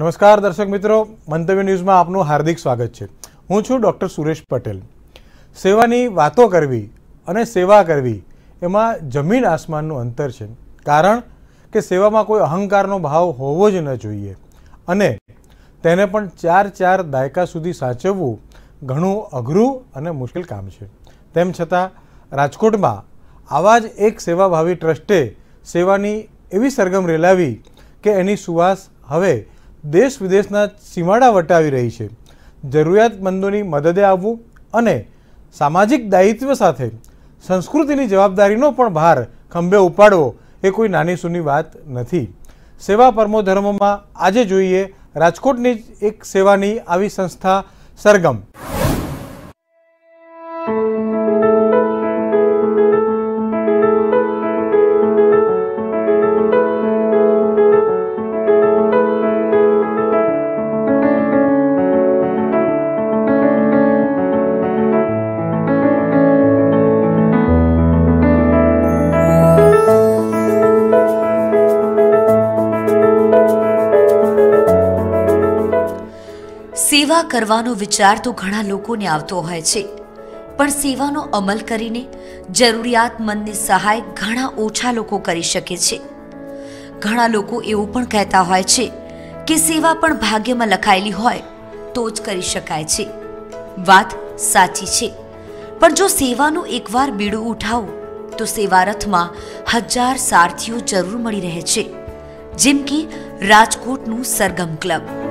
નમસ્કાર દર્શક મિત્રો, મંતવ્ય ન્યૂઝમાં આપનું હાર્દિક સ્વાગત છે. હું છું ડૉક્ટર સુરેશ પટેલ. સેવાની વાતો કરવી અને સેવા કરવી એમાં જમીન આસમાનનું અંતર છે. કારણ કે સેવામાં કોઈ અહંકારનો ભાવ હોવો જ ન જોઈએ. અને તેને પણ ચાર ચાર દાયકા સુધી સાચવવું ઘણું અઘરું અને મુશ્કેલ કામ છે. તેમ છતાં, રાજકોટમાં આવા જ એક સેવાભાવી ટ્રસ્ટે સેવાની એવી સરગમ રેલાવી કે એની સુવાસ હવે દેશ વિદેશના સીમાડા વટાવી રહી છે. જરૂરિયાતમંદોની મદદે આવવું અને સામાજિક દાયિત્વ સાથે સંસ્કૃતિની જવાબદારીનો પણ ભાર ખંભે ઉપાડવો એ કોઈ નાની સૂની વાત નથી. સેવા પરમો ધર્મમાં આજે જોઈએ રાજકોટની એક સેવાની આવી સંસ્થા સરગમ. સેવા કરવાનો વિચાર તો ઘણા લોકોને આવતો હોય છે. પણ સેવાનો અમલ કરીને જરૂરિયાતમંદની સહાય ઘણા ઓછા લોકો કરી શકે છે. ઘણા લોકો એવું પણ કહેતા હોય છે કે સેવા પણ ભાગ્યમાં લખાયેલી હોય તો જ કરી શકાય છે. વાત સાચી છે. પણ જો સેવાનું એકવાર બીડું ઉઠાવો, તો સેવારથમાં હજાર સારથીઓ જરૂર મળી રહે છે. જેમ કે રાજકોટનું સરગમ ક્લબ.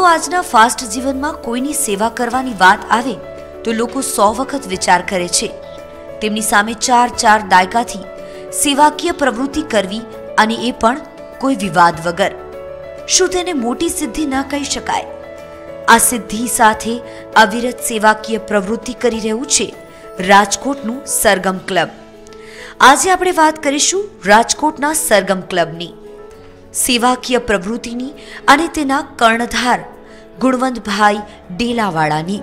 તો આજના ફાસ્ટ જીવનમાં કોઈની સેવા કરવાની વાત આવે, તો લોકો સો વખત વિચાર કરે છે. તેમની સામે ચાર ચાર દાયકાથી સેવાકીય પ્રવૃત્તિ કરવી અને એ પણ કોઈ વિવાદ વગર. શું તેને મોટી સિદ્ધિ ન કહી શકાય? આ સિદ્ધિ સાથે અવિરત સેવાકીય પ્રવૃત્તિ કરી રહ્યું છે રાજકોટનું સરગમ ક્લબ. આજે આપણે વાત કરીશું રાજકોટના સરગમ ક્લબની. સેવાકીય પ્રવૃત્તિની અને તેના કર્ણધાર ગુણવંતભાઈ ડેલાવાળાની.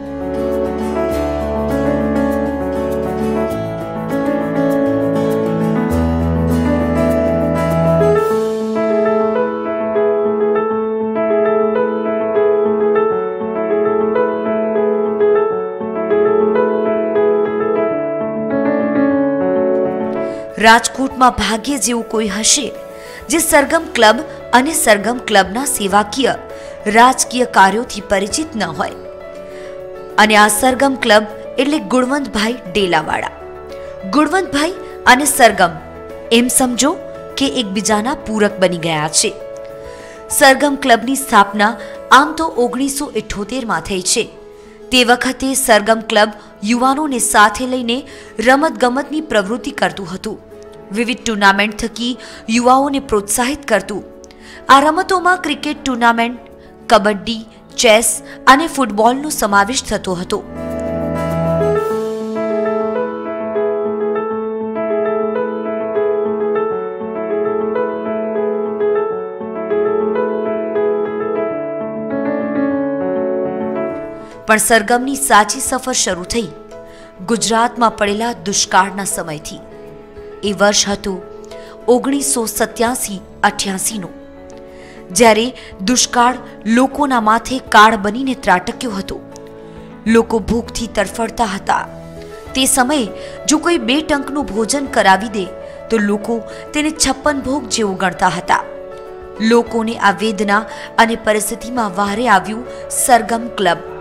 રાજકોટમાં ભાગ્ય જેવું કોઈ હશે જે સરગમ ક્લબ અને સરગમ ક્લબના સેવાકીય, રાજકીય કાર્યોથી પરિચિત ન હોય. અને આ સરગમ ક્લબ એટલે ગુણવંતભાઈ ડેલાવાળા. ગુણવંતભાઈ અને સરગમ એમ સમજો કે એકબીજાના પૂરક બની ગયા છે. સરગમ ક્લબની સ્થાપના આમ તો ઓગણીસો ઇઠોતેરમાં થઈ છે. તે વખતે સરગમ ક્લબ યુવાનોને સાથે લઈને રમતગમતની પ્રવૃત્તિ કરતું હતું. વિવિધ ટુર્નામેન્ટ થકી યુવાઓને પ્રોત્સાહિત કરતું. આ રમતોમાં ક્રિકેટ ટુર્નામેન્ટ, કબડ્ડી, ચેસ અને ફૂટબોલનો સમાવેશ થતો હતો. પણ સરગમની સાચી સફર શરૂ થઈ. ગુજરાતમાં પડેલા દુષ્કાળના સમયથી. એ વર્ષ હતું ઓગણીસો સત્યાસી અઠ્યાસીનું. જ્યારે દુષ્કાળ લોકોના માથે કાળ બનીને ત્રાટક્યો હતો. લોકો ભૂખથી તરફડતા હતા. તે સમયે જો કોઈ બે ટંકનું ભોજન કરાવી દે, તો લોકો તેને છપ્પન ભોગ જેવું ગણતા હતા. લોકોને આ વેદના અને પરિસ્થિતિમાં વારે આવ્યું સરગમ ક્લબ.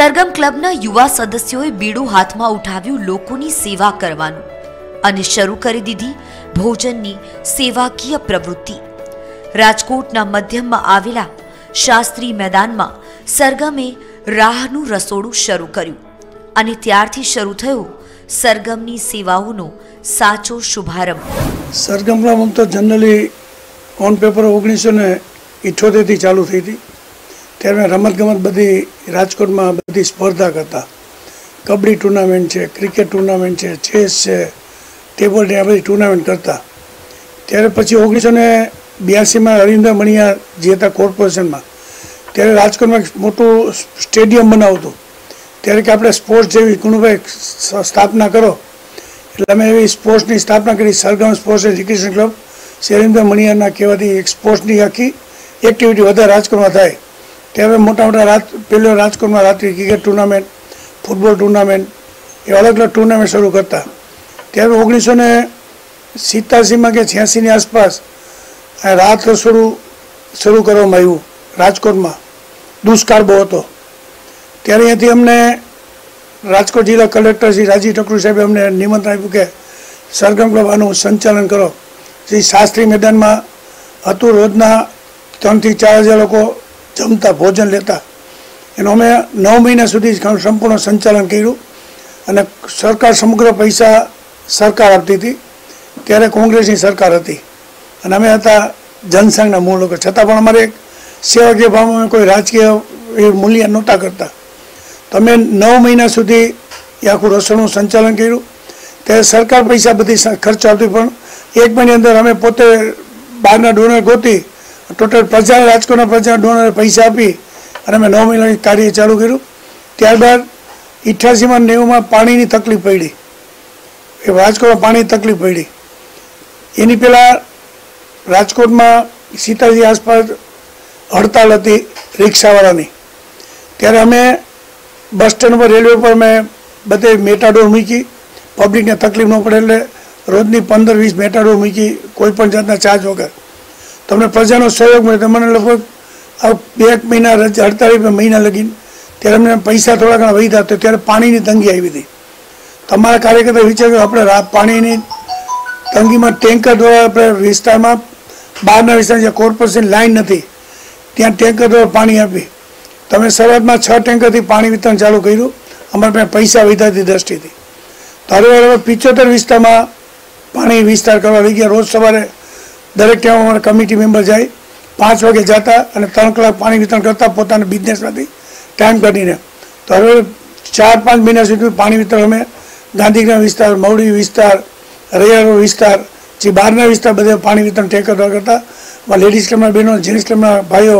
સરગમ ક્લબના યુવા સદસ્યોએ બીડું હાથમાં ઉઠાવ્યું લોકોની સેવા કરવાનું અને શરૂ કરી દીધી ભોજનની સેવાકીય પ્રવૃત્તિ. રાજકોટના મધ્યમમાં આવેલા શાસ્ત્રી મેદાનમાં સરગમે રાહનું રસોડું શરૂ કર્યું અને ત્યારથી શરૂ થયો સરગમની સેવાઓનો સાચો શુભારંભ. સરગમ આમ તો જનરલી ઓન પેપર ઓગણીસો ને ઇઠ્ઠોતેરથી ચાલુ થઈ હતી. ત્યારે રમતગમત બધી રાજકોટમાં બધી સ્પર્ધા કરતા. કબડ્ડી ટુર્નામેન્ટ છે ક્રિકેટ ટુર્નામેન્ટ છે ચેસ છે ટેબલ ટેનિસ આ બધી ટુર્નામેન્ટ કરતા. ત્યારે પછી ઓગણીસો ને બ્યાસીમાં હરિન્દ્ર મણિયા જે હતા કોર્પોરેશનમાં, ત્યારે રાજકોટમાં એક મોટું સ્ટેડિયમ બનાવતું. ત્યારે કે આપણે સ્પોર્ટ્સ જેવી ગુણભાઈ સ્થાપના કરો. એટલે અમે એવી સ્પોર્ટ્સની સ્થાપના કરી, સરગમ સ્પોર્ટ્સ એજ્યુકેશન ક્લબ શેરિંદર મણિયાના કહેવાથી એક સ્પોર્ટ્સની આખી એક્ટિવિટી વધારે રાજકોટમાં થાય. ત્યારે મોટા મોટા રાત, પહેલો રાજકોટમાં રાત્રિ ક્રિકેટ ટુર્નામેન્ટ ફૂટબોલ ટુર્નામેન્ટ એ અલગ અલગ ટુર્નામેન્ટ શરૂ કરતા. ત્યારે ઓગણીસો ને સિત્યાસીમાં કે છ્યાસીની આસપાસ રાત રસોડું શરૂ કરવામાં આવ્યું, રાજકોટમાં. દુષ્કાળ બહુ હતો. ત્યારે અહીંયાથી અમને રાજકોટ જિલ્લા કલેક્ટર શ્રી રાજી ઠકુર સાહેબે અમને નિમંત્રણ આપ્યું કે સરગમ ક્લબ આનું સંચાલન કરો. શ્રી શાસ્ત્રી મેદાનમાં હતું રોજના ત્રણથી ચાર હજાર લોકો જમતા ભોજન લેતા. એનું અમે નવ મહિના સુધી સંપૂર્ણ સંચાલન કર્યું અને સરકાર સમગ્ર પૈસા સરકાર આપતી હતી. ત્યારે કોંગ્રેસની સરકાર હતી. અને અમે હતા જનસંઘના મૂળ લોકો. છતાં પણ અમારે એક સેવાકીય ભાવમાં કોઈ રાજકીય એ મૂલ્ય નહોતા કરતા. તો અમે નવ મહિના સુધી એ આખું રસોડનું સંચાલન કર્યું. ત્યારે સરકાર પૈસા બધી ખર્ચ આવતી પણ એક મહિની અંદર અમે પોતે બહારના ડોનર ગોતી ટોટલ પ્રજા, રાજકોટના પ્રજા, ડોનરે પૈસા આપી અને અમે નવ મહિનાની કાર્ય ચાલુ કર્યું. ત્યારબાદ ઇઠ્યાસીમાં નેવુંમાં પાણીની તકલીફ પડી. એ રાજકોટમાં પાણીની તકલીફ પડી. એની પહેલાં રાજકોટમાં સીતાજી આસપાસ હડતાલ હતી રિક્ષાવાળાની. ત્યારે અમે બસ સ્ટેન્ડ પર રેલવે પર મેં બધે મેટાડોર મૂકી. પબ્લિકને તકલીફ ન પડે એટલે રોજની પંદર વીસ મેટાડોર મૂકી કોઈ પણ જાતના ચાર્જ વગર. તમને પ્રજાનો સહયોગ મળે તમને લગભગ આ બે મહિના અડતાળીસ મહિના લગીને ત્યારે અમને પૈસા થોડા ઘણા વધ્યા તો ત્યારે પાણીની તંગી આવી હતી. તમારા કાર્યકર્તા વિચાર આપણે પાણીની તંગીમાં ટેન્કર દ્વારા આપણે વિસ્તારમાં, બહારના વિસ્તાર જે કોર્પોરેશન લાઈન નથી, ત્યાં ટેન્કર દ્વારા પાણી આપી. તમે શરૂઆતમાં છ ટેન્કરથી પાણી વિતરણ ચાલુ કર્યું. અમારે પાસે પૈસા વિધાતી દ્રષ્ટિથી. તો હવે પિચોતેર વિસ્તારમાં પાણી વિસ્તાર કરવા લઈ ગયા. રોજ સવારે દરેક ટાઈમ અમારા કમિટી મેમ્બર જાય, પાંચ વાગે જતા અને ત્રણ કલાક પાણી વિતરણ કરતા પોતાના બિઝનેસમાંથી ટાઈમ કાઢીને. તો હવે ચાર પાંચ મહિના સુધી પાણી વિતરણ અમે ગાંધીગ્રામ વિસ્તાર મવડી વિસ્તાર, રૈયારો વિસ્તાર, જે બહારના વિસ્તાર બધે પાણી વિતરણ ટેકર દ્વારા કરતા. લેડીઝ ક્લબના બહેનો જેન્ટ્સ ક્લબના ભાઈઓ,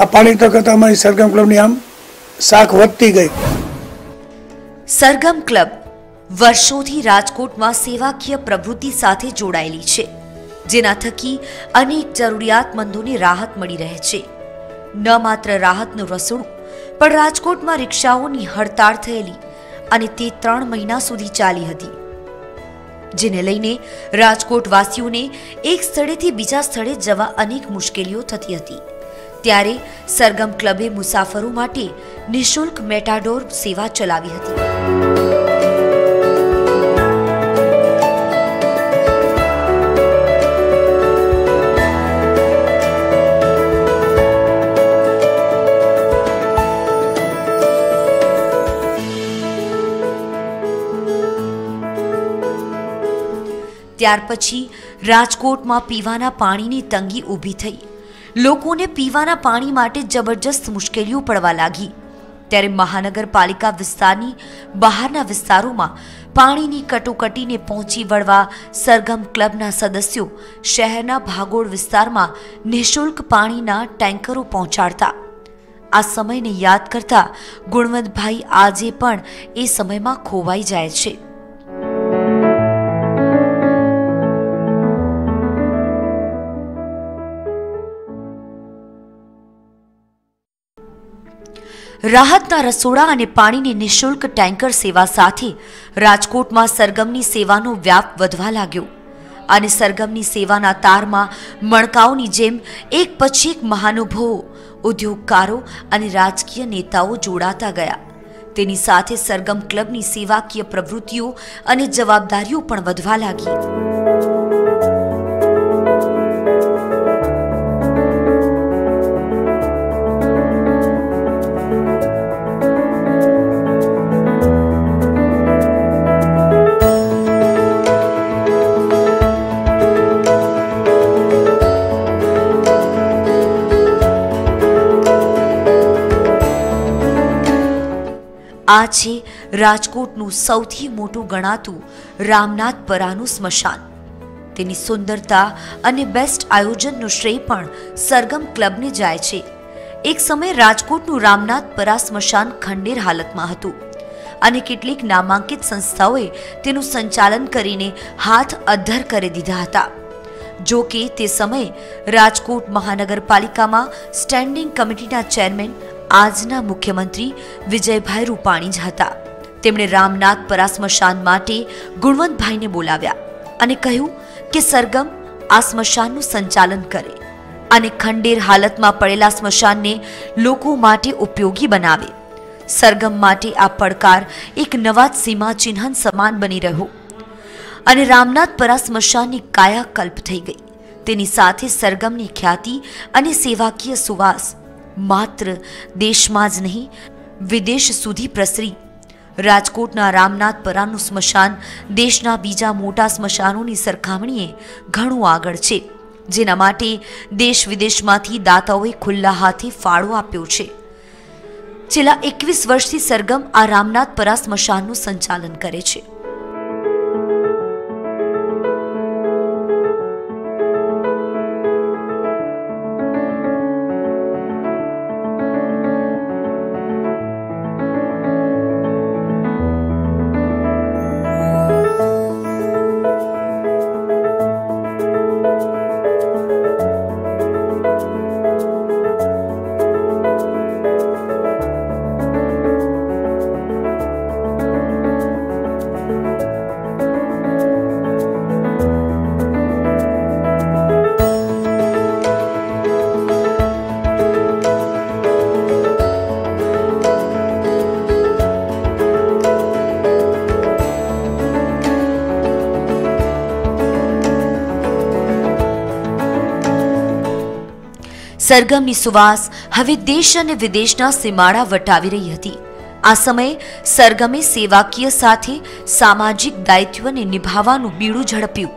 આ પાણી વિતરણ કરતા અમારી સરગમ ક્લબની આમ શાખ વધતી ગઈ. સરગમ ક્લબ વર્ષોથી રાજકોટમાં સેવાકીય પ્રવૃત્તિ સાથે જોડાયેલી છે. જેના થકી અનેક જરૂરિયાતમંદોને રાહત મળી રહે છે. ન માત્ર રાહતનું રસોડું, પણ રાજકોટમાં રિક્ષાઓની હડતાળ થયેલી અને તે ત્રણ મહિના સુધી ચાલી હતી. જેને લઈને રાજકોટવાસીઓને એક સ્થળેથી બીજા સ્થળે જવા અનેક મુશ્કેલીઓ થતી હતી. ત્યારે સરગમ ક્લબે મુસાફરો માટે નિઃશુલ્ક મેટાડોર સેવા ચલાવી હતી. ત્યાર પછી રાજકોટમાં પીવાના પાણીની તંગી ઊભી થઈ. લોકોને પીવાના પાણી માટે જબરજસ્ત મુશ્કેલીઓ પડવા લાગી. ત્યારે મહાનગરપાલિકા વિસ્તારની બહારના વિસ્તારોમાં પાણીની કટોકટીને પહોંચી વળવા સરગમ ક્લબના સદસ્યો શહેરના ભાગોળ વિસ્તારમાં નિઃશુલ્ક પાણીના ટેન્કરો પહોંચાડતા. આ સમયને યાદ કરતા ગુણવંતભાઈ આજે પણ એ સમયમાં ખોવાઈ જાય છે. રાહતના રસોડા અને પાણીની નિઃશુલ્ક ટેન્કર સેવા સાથે રાજકોટમાં સરગમની સેવાનો વ્યાપ વધવા લાગ્યો. અને સરગમની સેવાના તારમાં મણકાઓની જેમ એક પછી એક મહાનુભવો, ઉદ્યોગકારો અને રાજકીય નેતાઓ જોડાતા ગયા. તેની સાથે સરગમ ક્લબની સેવાકીય પ્રવૃત્તિઓ અને જવાબદારીઓ પણ વધવા લાગી. આ છે રાજકોટનું સૌથી મોટું ગણાતું રામનાથપરાનું સ્મશાન. તેની સુંદરતા અને બેસ્ટ આયોજનનો શ્રેય પણ સરગમ ક્લબને જાય છે. એક સમયે રાજકોટનું રામનાથપરા સ્મશાન ખંડેર હાલતમાં હતું અને કેટલીક નામાંકિત સંસ્થાઓએ તેનું સંચાલન કરીને હાથ અદ્ધર કરી દીધા હતા. જો કે તે સમયે રાજકોટ મહાનગરપાલિકામાં સ્ટેન્ડિંગ કમિટીના ચેરમેન આજના મુખ્યમંત્રી વિજયભાઈ રૂપાણી જ હતા. તેમણે રામનાથપરા સ્મશાન માટે ગુણવંતભાઈને બોલાવ્યા અને કહ્યું કે સરગમ આ સ્મશાનનું સંચાલન કરે અને ખંડેર હાલતમાં પડેલા સ્મશાનને લોકો માટે ઉપયોગી બનાવે. સરગમ માટે આ પડકાર એક નવા જ સીમાચિહ્ન સમાન બની રહ્યો. અને રામનાથપરા સ્મશાનની કાયાકલ્પ થઈ ગઈ. તેની સાથે સરગમની ખ્યાતિ અને સેવાકીય સુવાસ માત્ર દેશમાં જ નહીં, વિદેશ સુધી પ્રસરી. રાજકોટના રામનાથપરાનું સ્મશાન દેશના બીજા મોટા સ્મશાનોની સરખામણીએ ઘણું આગળ છે, જેના માટે દેશ વિદેશમાંથી દાતાઓએ ખુલ્લા હાથે ફાળો આપ્યો છે. છેલ્લા એકવીસ વર્ષથી સરગમ આ રામનાથપરા સ્મશાનનું સંચાલન કરે છે. સરગમની સુવાસ હવે દેશ અને વિદેશના સીમાડા વટાવી રહી હતી. આ સમયે સરગમે સેવાકીય સાથે સામાજિક દાયિત્વને નિભાવવાનું બીડું ઝડપ્યું.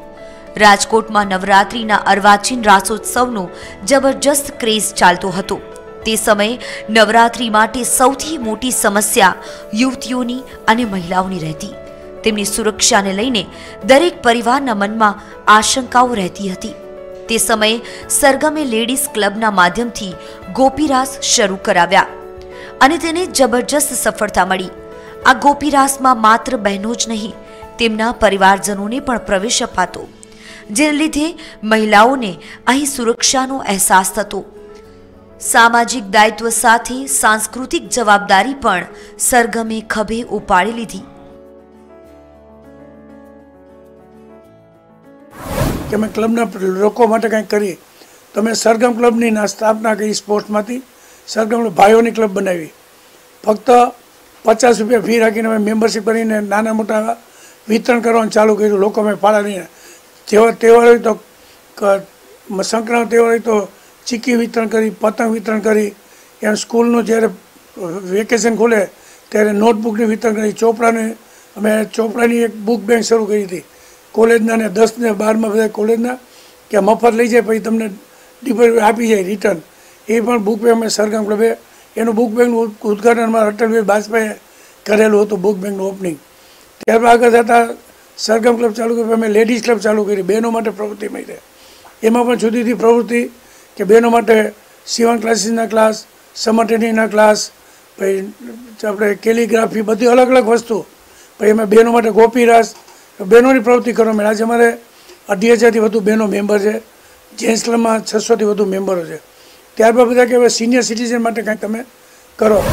રાજકોટમાં નવરાત્રિના અર્વાચીન રાસોત્સવનો જબરજસ્ત ક્રેઝ ચાલતો હતો. તે સમયે નવરાત્રિ માટે સૌથી મોટી સમસ્યા યુવતીઓની અને મહિલાઓની રહેતી. તેમની સુરક્ષાને લઈને દરેક પરિવારના મનમાં આશંકાઓ રહેતી હતી. તે સમયે સરગમે લેડીઝ ક્લબના માધ્યમથી ગોપીરાસ શરૂ કરાવ્યા અને તેને જબરજસ્ત સફળતા મળી. આ ગોપીરાસમાં માત્ર બહેનો જ નહીં, તેમના પરિવારજનોને પણ પ્રવેશ અપાતો, જેને લીધે મહિલાઓને અહીં સુરક્ષાનો અહેસાસ થતો. સામાજિક દાયિત્વ સાથે સાંસ્કૃતિક જવાબદારી પણ સરગમે ખભે ઉપાડી લીધી. કે અમે ક્લબના લોકો માટે કંઈક કરીએ. તો અમે સરગમ ક્લબની ના સ્થાપના કરી સ્પોર્ટ્સમાંથી સરગમ ભાઈઓની ક્લબ બનાવી. ફક્ત પચાસ રૂપિયા ફી રાખીને અમે મેમ્બરશીપ કરીને નાના મોટા વિતરણ કરવાનું ચાલુ કર્યું. લોકો અમે ફાળા લઈને જેવા તહેવાર હોય તો ક- સંક્રાંત તહેવાર હોય તો ચીકી વિતરણ કરી, પતંગ વિતરણ કરી. એમ સ્કૂલનું જ્યારે વેકેશન ખુલે, ત્યારે નોટબુકની વિતરણ કરી, ચોપડાની, અમે ચોપડાની એક બુક બેંક શરૂ કરી હતી. કોલેજના ને દસ ને બારમાં બધા કોલેજના કે મફત લઈ જાય, પછી તમને ડિપોઝિટ આપી જાય રિટર્ન એ પણ બુક બેંક અમે સરગમ ક્લબે એનું બુક બેંકનું ઉદઘાટન અમારા અટલભાઈ બાજપાઈએ કરેલું હતું બુક બેંકનું ઓપનિંગ ત્યારબાદ આગળ જતાં સરગમ ક્લબ ચાલુ કરી અમે લેડીઝ ક્લબ ચાલુ કરી, બહેનો માટે પ્રવૃત્તિ મળી એમાં પણ જુદી પ્રવૃત્તિ કે બહેનો માટે સીવણ ક્લાસીસના ક્લાસ સમર ટ્રેનિંગના ક્લાસ પછી આપણે કેલિગ્રાફી બધી અલગ અલગ વસ્તુ. પછી અમે બહેનો માટે ગોપીરાસ બહેનોની પ્રવૃત્તિ કરવા મળે આજે અમારે અઢી હજારથી વધુ બહેનો મેમ્બર છે. જેન્ટ્સ છસોથી વધુ મેમ્બરો છે. ત્યારબાદ બધા કે હવે સિનિયર સિટીઝન માટે કાંઈક તમે કરો.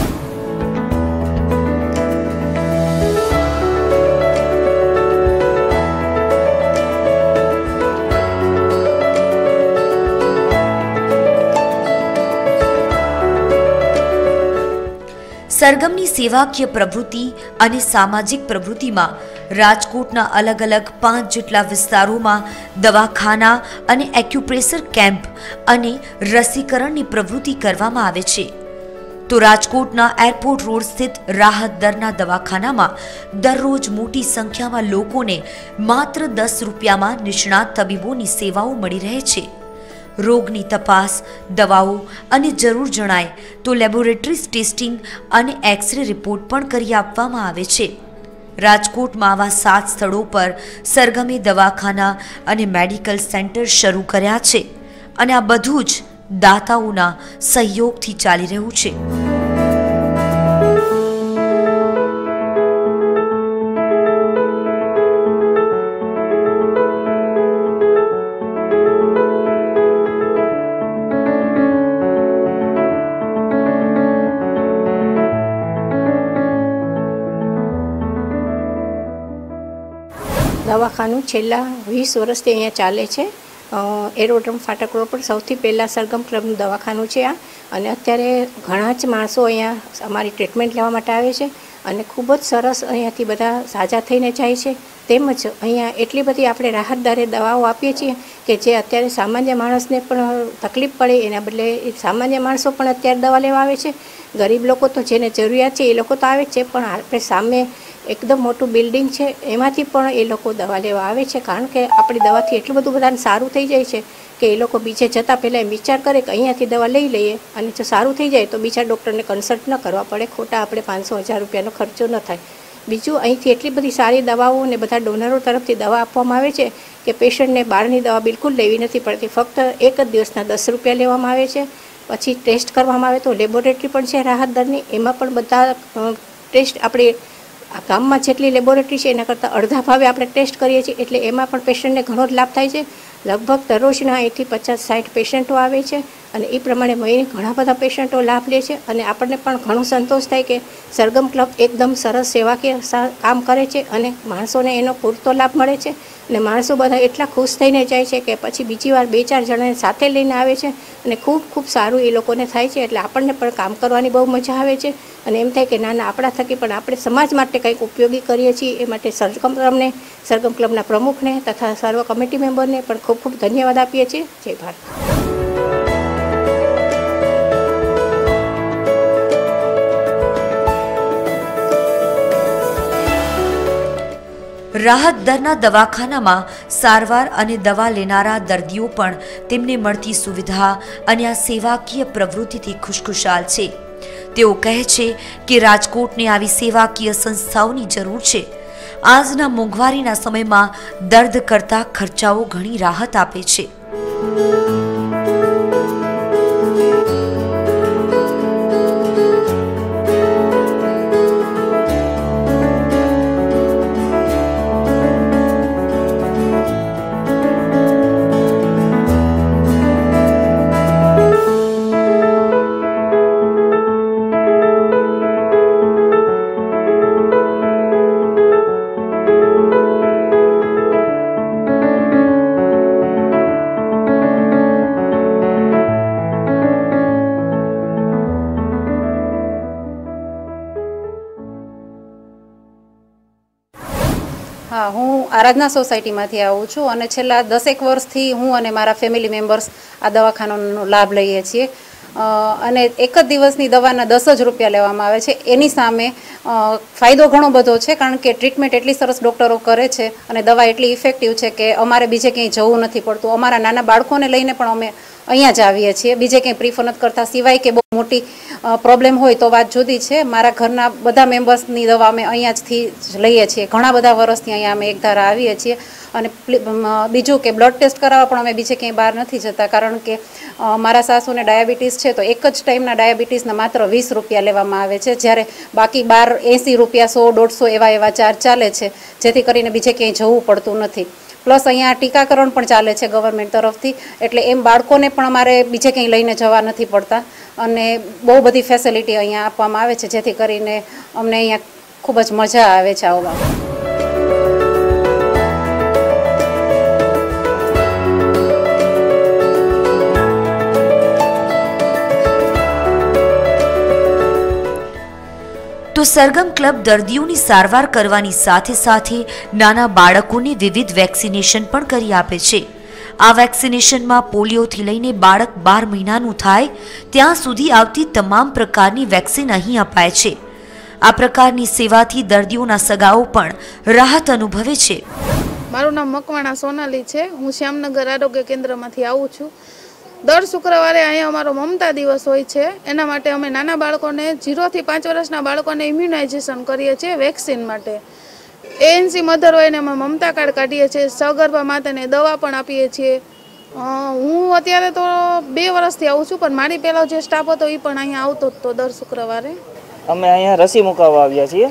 સરગમની સેવાકીય પ્રવૃત્તિ અને સામાજિક પ્રવૃત્તિમાં રાજકોટના અલગ અલગ પાંચ જેટલા વિસ્તારોમાં દવાખાના અને એક્યુપ્રેશર કેમ્પ અને રસીકરણની પ્રવૃત્તિ કરવામાં આવે છે. તો રાજકોટના એરપોર્ટ રોડ સ્થિત રાહત દરના દવાખાનામાં દરરોજ મોટી સંખ્યામાં લોકોને માત્ર દસ રૂપિયામાં નિષ્ણાત તબીબોની સેવાઓ મળી રહે છે. રોગની તપાસ, દવાઓ અને જરૂર જણાય તો લેબોરેટરીઝ ટેસ્ટિંગ અને એક્સરે રિપોર્ટ પણ કરી આપવામાં આવે છે. રાજકોટમાં આવા સાત સ્થળો પર સરગમી દવાખાના અને મેડિકલ સેન્ટર શરૂ કર્યા છે. અને આ બધું જ દાતાઓના સહયોગથી ચાલી રહ્યું છે. છેલ્લા વીસ વર્ષથી અહીંયા ચાલે છે. એરોડ્રોમ ફાટક રોડ પર સૌથી પહેલાં સરગમ ક્લબનું દવાખાનું છે આ. અને અત્યારે ઘણા જ માણસો અહીંયા અમારી ટ્રીટમેન્ટ લેવા માટે આવે છે અને ખૂબ જ સરસ અહીંયાથી બધા સાજા થઈને જાય છે. તેમજ અહીંયા એટલી બધી આપણે રાહત દરે દવાઓ આપીએ છીએ કે જે અત્યારે સામાન્ય માણસને પણ તકલીફ પડે, એના બદલે સામાન્ય માણસો પણ અત્યારે દવા લેવા આવે છે. ગરીબ લોકો તો જેને જરૂરિયાત છે એ લોકો તો આવે છે, પણ આપણે સામે એકદમ મોટું બિલ્ડિંગ છે. એમાંથી પણ એ લોકો દવા લેવા આવે છે. કારણ કે આપણી દવાથી એટલું બધું બધાને સારું થઈ જાય છે કે એ લોકો બીજે જતાં પહેલાં એમ વિચાર કરે કે અહીંયાથી દવા લઈ લઈએ અને જો સારું થઈ જાય તો બીજા ડૉક્ટરને કન્સલ્ટ ન કરવા પડે. ખોટા આપણે પાંચસો હજાર રૂપિયાનો ખર્ચો ન થાય. બીજું અહીંથી એટલી બધી સારી દવાઓ ને બધા ડોનરો તરફથી દવા આપવામાં આવે છે કે પેશન્ટને બહારની દવા બિલકુલ લેવી નથી પડતી. ફક્ત એક જ દિવસના દસ રૂપિયા લેવામાં આવે છે. પછી ટેસ્ટ કરવામાં આવે તો લેબોરેટરી પણ છે રાહત દરની. એમાં પણ બધા ટેસ્ટ આપણે આ ગામમાં જેટલી લેબોરેટરી છે, એના કરતાં અડધા ભાવે આપણે ટેસ્ટ કરીએ છીએ. એટલે એમાં પણ પેશન્ટને ઘણો જ લાભ થાય છે. લગભગ દરરોજના એકથી પચાસ સાઠ પેશન્ટો આવે છે. અને એ પ્રમાણે મહીને ઘણા બધા પેશન્ટો લાભ લે છે અને આપણને પણ ઘણો સંતોષ થાય કે સરગમ ક્લબ એકદમ સરસ સેવાકીય કામ કરે છે અને માણસોને એનો પૂરતો લાભ મળે છે અને માણસો બધા એટલા ખુશ થઈને જાય છે કે પછી બીજી વાર બે ચાર જણાને સાથે લઈને આવે છે અને ખૂબ ખૂબ સારું એ લોકોને થાય છે એટલે આપણને પણ કામ કરવાની બહુ મજા આવે છે અને એમ થાય કે ના ના, આપણા થકી પણ આપણે સમાજ માટે કંઈક ઉપયોગી કરીએ છીએ એ માટે સરગમ ક્લબને સરગમ ક્લબના પ્રમુખને તથા સર્વ કમિટી મેમ્બરને પણ ખૂબ ખૂબ ધન્યવાદ આપીએ છીએ. જય ભારત. રાહત દરના દવાખાનામાં સારવાર અને દવા લેનારા દર્દીઓ પણ તેમને મળતી સુવિધા અને આ સેવાકીય પ્રવૃત્તિથી ખુશખુશાલ છે. તેઓ કહે છે કે રાજકોટને આવી સેવાકીય સંસ્થાઓની જરૂર છે. આજના મોંઘવારીના સમયમાં દર્દ કરતા ખર્ચાઓ ઘણી રાહત આપે છે. આરાધના સોસાયટીમાંથી આવું છું અને છેલ્લા દસેક વર્ષથી હું અને મારા ફેમિલી મેમ્બર્સ આ દવાખાનાનો લાભ લઈએ છીએ. અને એક જ દિવસની દવાના દસ જ રૂપિયા લેવામાં આવે છે. એની સામે ફાયદો ઘણો બધો છે કારણ કે ટ્રીટમેન્ટ એટલી સરસ ડૉક્ટરો કરે છે અને દવા એટલી ઇફેક્ટિવ છે કે અમારે બીજે ક્યાંય જવું નથી પડતું. અમારા નાના બાળકોને લઈને પણ અમે અહીંયા જ આવીએ છીએ. બીજે ક્યાંય પ્રિફર નથી કરતા. સિવાય કે બહુ મોટી પ્રોબ્લેમ હોય તો વાત જુદી છે. મારા ઘરના બધા મેમ્બર્સની દવા અમે અહીંયા જથી જ લઈએ છીએ. ઘણા બધા વર્ષથી અહીંયા અમે એકધારા આવીએ છીએ. અને બીજું કે બ્લડ ટેસ્ટ કરાવવા પણ અમે બીજે ક્યાંય બહાર નથી જતા. કારણ કે મારા સાસુને ડાયાબિટીસ છે તો એક જ ટાઈમના ડાયાબિટીસના માત્ર વીસ રૂપિયા લેવામાં આવે છે. જ્યારે બાકી બાર એંસી રૂપિયા, સો, દોઢસો એવા એવા ચાર્જ ચાલે છે. જેથી કરીને બીજે ક્યાંય જવું પડતું નથી. પ્લસ અહીંયા ટીકાકરણ પણ ચાલે છે ગવર્મેન્ટ તરફથી. એટલે એમ બાળકોને પણ અમારે બીજે ક્યાંય લઈને જવા નથી પડતા. અને બહુ બધી ફેસિલિટી અહીંયા આપવામાં આવે છે, જેથી કરીને અમને અહીંયા ખૂબ જ મજા આવે છે આવવા તો સરગમ ક્લબ દર્દીઓની સારવાર કરવાની સાથે સાથે નાના બાળકોને વિવિધ વેક્સિનેશન પણ કરી આપે છે. આ વેક્સિનેશનમાં પોલિયોથી લઈને બાળક બાર મહિનાનું થાય, ત્યાં સુધી આવતી તમામ પ્રકારની વેક્સિન અહીં અપાય છે. આ પ્રકારની સેવાથી દર્દીઓના સગાઓ પણ રાહત અનુભવે છે. મારું નામ મકવાણા સોનાલી છે. હું શ્યામનગર આરોગ્ય કેન્દ્રમાંથી આવું છું. દર શુક્રવારે અહીંયા અમારો મમતા દિવસ હોય છે. એના માટે અમે નાના બાળકોને ઝીરોથી પાંચ વર્ષના બાળકોને ઇમ્યુનાઇઝેશન કરીએ છીએ વેક્સિન માટે. એએનસી મધર હોય ને અમે મમતા કાર્ડ કાઢીએ છીએ, સગર્ભા માતાને દવા પણ આપીએ છીએ. હું અત્યારે તો બે વર્ષથી આવું છું, પણ મારી પહેલાં જે સ્ટાફ હતો એ પણ અહીંયા આવતો જ તો દર શુક્રવારે. અમે અહીંયા રસી મુકાવવા આવ્યા છીએ.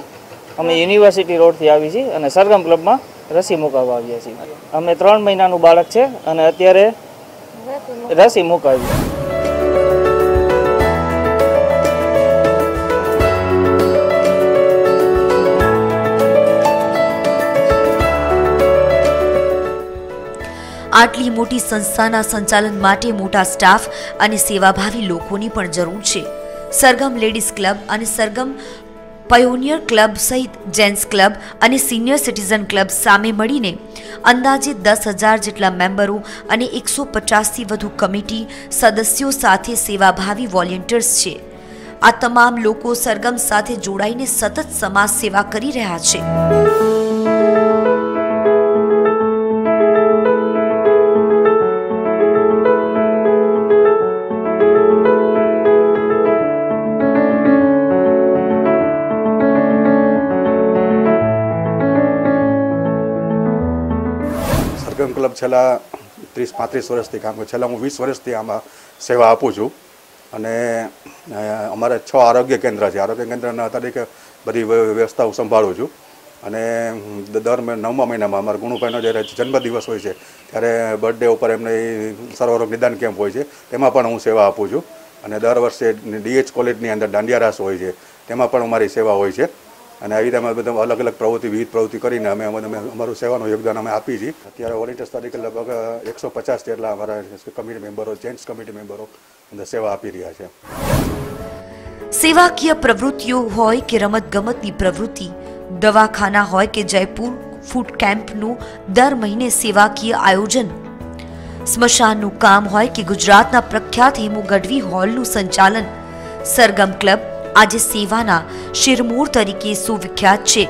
અમે યુનિવર્સિટી રોડથી આવી છીએ અને સરગમ ક્લબમાં રસી મુકાવવા આવ્યા છીએ. અમે ત્રણ મહિનાનું બાળક છે અને અત્યારે રસી મુકાવી. આટલી મોટી સંસ્થાના સંચાલન માટે મોટા સ્ટાફ અને સેવાભાવી લોકોની પણ જરૂર છે. સરગમ લેડીઝ ક્લબ અને સરગમ પયોનિયર ક્લબ સહિત જેન્ટ્સ ક્લબ અને સિનિયર સિટીઝન ક્લબ સામે મળીને અંદાજે દસ હજાર જેટલા મેમ્બરો અને એકસો પચાસથી વધુ કમિટી સદસ્યો સાથે સેવાભાવી વોલેન્ટિયર્સ છે. આ તમામ લોકો સરગમ સાથે જોડાઈને સતત સમાજ સેવા કરી રહ્યા છે. ક્લબ છેલ્લા ત્રીસ, પાંત્રીસ વર્ષથી કામ કરું છેલ્લા હું વીસ વર્ષથી આમાં સેવા આપું છું. અને અમારે છ આરોગ્ય કેન્દ્ર છે. આરોગ્ય કેન્દ્રના તરીકે બધી વ્યવસ્થા હું સંભાળું છું. અને દર નવમા મહિનામાં અમારા ગુણુભાઈનો જ્યારે જન્મદિવસ હોય છે, ત્યારે બર્થડે ઉપર એમને સર્વરોગ નિદાન કેમ્પ હોય છે, તેમાં પણ હું સેવા આપું છું. અને દર વર્ષે ડીએચ કોલેજની અંદર દાંડિયા રાસ હોય છે, તેમાં પણ અમારી સેવા હોય છે. અને આવી રીતે અમે બધા અલગ અલગ પ્રવૃત્તિ, વિવિધ પ્રવૃત્તિ કરીને અમે અમે અમે અમારું સેવાનું યોગદાન અમે આપીએ છીએ. અત્યારે વોલેન્ટિયર્સ તરીકે લગભગ એકસો પચાસ જેટલા અમારા કમિટી મેમ્બરો જેન્ટ્સ કમિટી મેમ્બરો અંદર સેવા આપી રહ્યા છે. સેવાકીય પ્રવૃત્તિઓ હોય કે રમતગમતની પ્રવૃત્તિ, દવાખાના હોય કે જયપુર ફૂડ કેમ્પનું દર મહિને સેવાકીય આયોજન. સ્મશાનનું કામ હોય કે ગુજરાતના પ્રખ્યાત હેમુ ગઢવી હોલનું સંચાલન. સરગમ ક્લબ આજે સેવાના શિરમૂર તરીકે સુવિખ્યાત છે.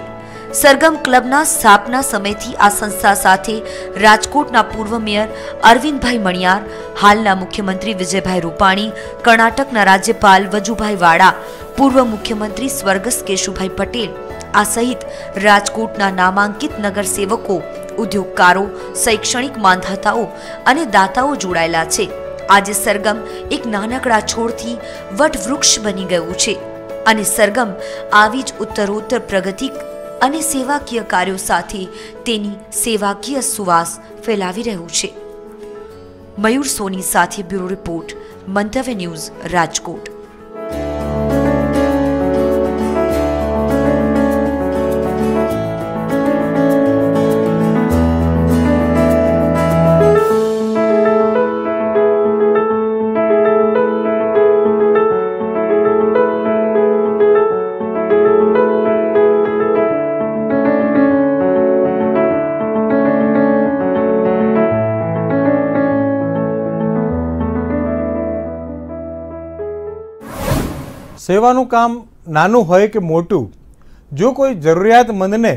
સરગમ ક્લબના સ્થાપના સમયથી આ સંસ્થા સાથે રાજકોટના પૂર્વ મેયર અરવિંદભાઈ મણિયાર, હાલના મુખ્યમંત્રી વિજયભાઈ રૂપાણી, કર્ણાટકના રાજ્યપાલ વજુભાઈ વાળા, પૂર્વ મુખ્યમંત્રી સ્વર્ગસ્થ કેશુભાઈ પટેલ, આ સહિત રાજકોટના નામાંકિત નગરસેવકો, ઉદ્યોગકારો, શૈક્ષણિક માંધાતાઓ અને દાતાઓ જોડાયેલા છે. આજે સરગમ એક નાનકડા છોડથી વટવૃક્ષ બની ગયું છે. અને સરગમ આવી જ ઉત્તરોત્તર પ્રગતિ અને સેવાકીય કાર્યો સાથે તેની સેવાકીય સુવાસ ફેલાવી રહ્યું છે. મયુર સોની સાથે bureau report, Mantavya news Rajkot. સેવાનું કામ નાનું હોય કે મોટું, જો કોઈ જરૂરિયાતમંદને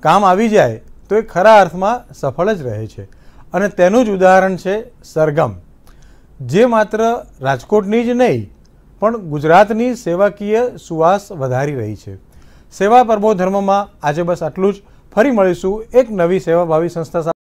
કામ આવી જાય, તો એ ખરા અર્થમાં સફળ જ રહે છે. અને તેનું જ ઉદાહરણ છે સરગમ. જે માત્ર રાજકોટની જ નહીં, પણ ગુજરાતની સેવાકીય સુવાસ વધારી રહી છે. સેવા પરમો ધર્મમાં આજે બસ આટલું જ. ફરી મળીશું એક નવી સેવાભાવી સંસ્થા સાથે.